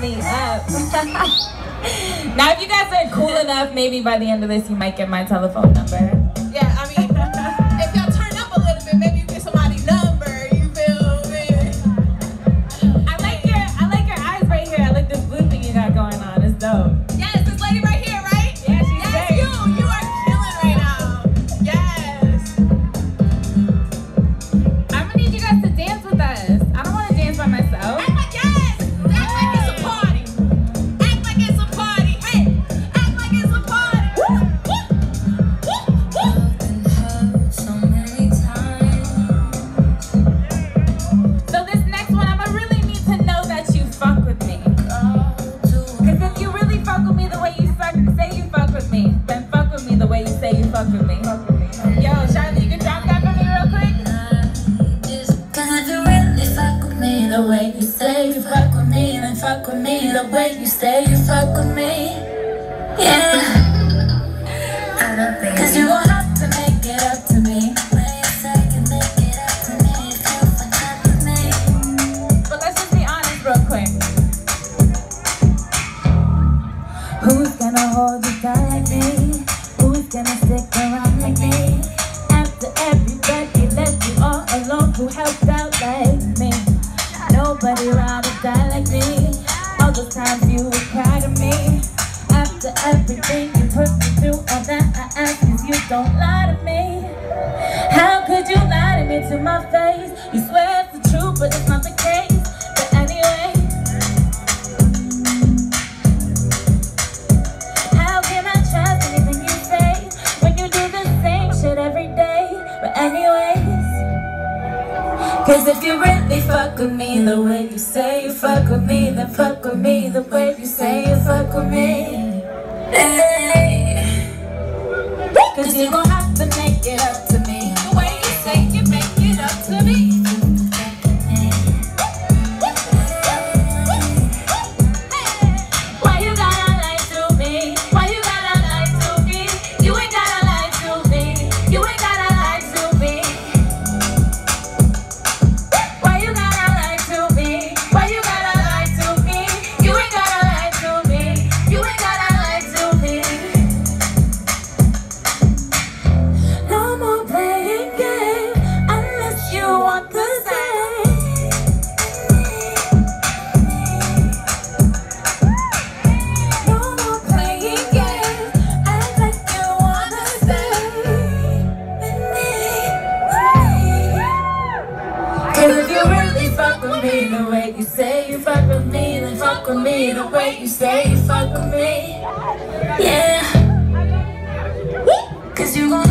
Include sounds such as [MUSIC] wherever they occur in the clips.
me up. [LAUGHS] now, if you guys are cool enough, maybe by the end of this, you might get my telephone number. Fuck with me. Yo, Charlie, you can drop that for me real quick? Cause if you really fuck with me the way you say you fuck with me, then fuck with me the way you say you fuck with me. Yeah. Cause you gon' have to make it up to me. When you say you make it up to me, if you fuck with me. But let's just be honest real quick. Who's gonna hold you gonna stick around like me? After everybody left you all alone, who helped out like me? Nobody ride or die like me. All the times you would cry to me. After everything you put me through, all that I ask is you don't lie to me. How could you lie to me to my face? You swear cause if you really fuck with me the way you say you fuck with me, then fuck with me the way you say you fuck with me. Hey. Cause you gon' have to make it up fuck with me the way you say you fuck with me, then fuck with me the way you say you fuck with me. Yeah. Cause you gon'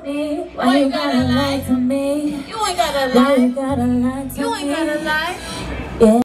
to me? Why you gotta lie to me? You ain't gotta Why lie. you gotta lie to me? You ain't gotta lie. Yeah.